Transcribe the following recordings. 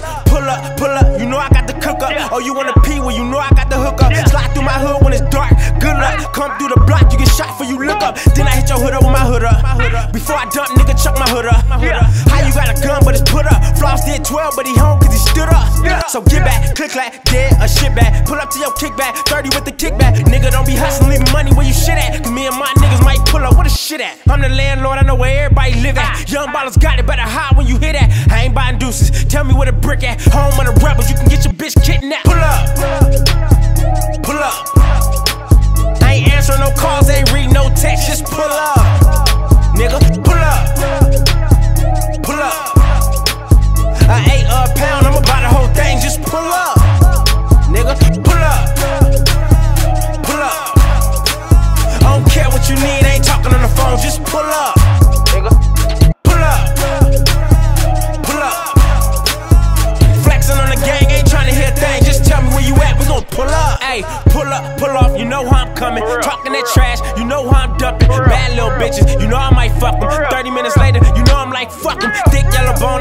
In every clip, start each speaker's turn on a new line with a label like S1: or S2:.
S1: life. Oh, you wanna pee? Well, you know I got the hook up. Slide through my hood when it's dark. Good luck. Come through the block, you get shot for you look up. Then I hit your hood up with my hood up. Before I dump, nigga, chuck my hood up. How you got a gun, but it's put up? Floss did 12, but he home cause he stood up. So get back, click clack, dead a shit back. Pull up to your kickback, 30 with the kickback. Nigga, don't be hustling, leaving money where you shit at. Cause me and my niggas might pull up, what the shit at? I'm the landlord, I know where everybody live at. Young ballers got it, better hide when you hear that. I ain't buying deuces, tell me where the brick at. Home of the rebels, you can get your bitch know how I'm coming. Talking that trash, you know how I'm ducking. Bad little bitches, you know I might fuck them. 30 minutes later, you know I'm like, fuck them. Thick yellow bone,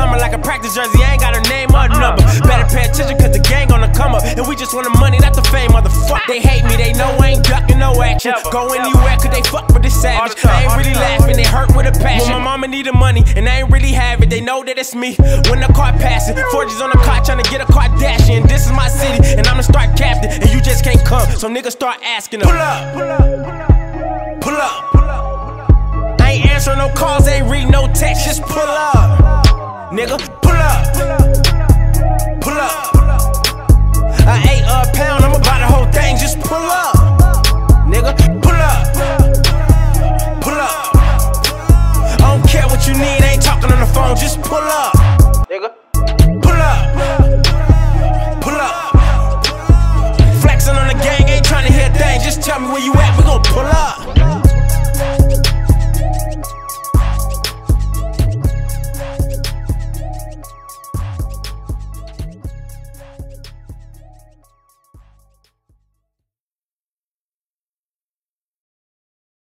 S1: summer like a practice jersey. I ain't got her name or uh-huh. number. Better pay attention, cause the gang on the come up. And we just want the money, not the fame, motherfucker. They hate me, they know I ain't ducking no action. Go anywhere, cause they fuck with the savage. I ain't really laughing, they hurt with a passion. When my mama need the money, and I ain't really have it, they know that it's me. When the car passing, 40s on the car trying to get a Kardashian. This is my city, and I'ma start captain, and you just can't come. So niggas start asking them. Pull up, pull up, pull up, pull up. I ain't answering no calls, ain't read no text, just pull up nigga. Pull up. Pull up. I ate a pound, I'ma buy the whole thing. Just pull up, nigga. Pull up. Pull up. I don't care what you need, ain't talking on the phone. Just pull up, nigga. Pull up. Pull up. Flexing on the gang, ain't trying to hear a thing. Just tell me where you at.